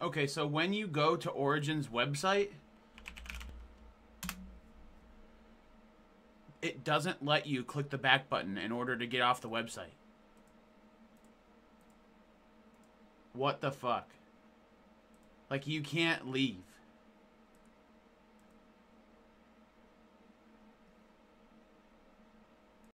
Okay, so when you go to Origin's website, it doesn't let you click the back button in order to get off the website. What the fuck? Like, you can't leave.